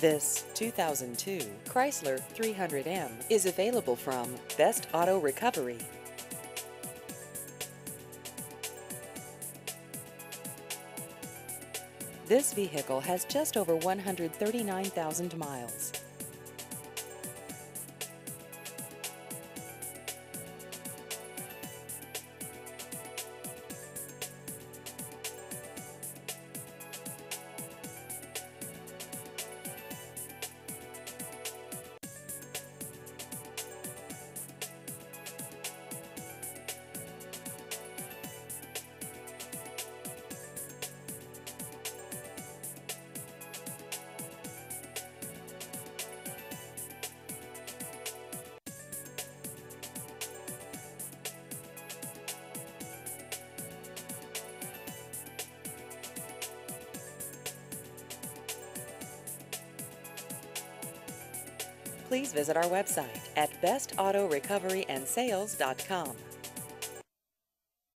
This 2002 Chrysler 300M is available from Best Auto Recovery. This vehicle has just over 139,000 miles. Please visit our website at bestautorecoveryandsales.com.